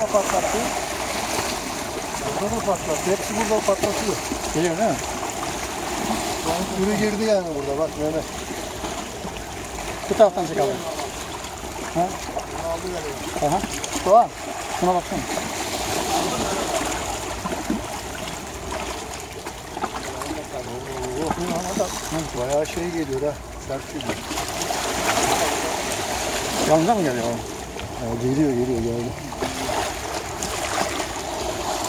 Baba patlattı. Baba patlattı. Hepsi burada patlatıyor. Geliyor değil mi? Yani ürü girdi yani burada bak böyle. Bu taraftan çek abi. Ha? Aha. Doğa. Şuna baksana. Bayağı şey geliyor ha. Sert geliyor. Yanına mı geliyor? Ya, geliyor geliyor geldi.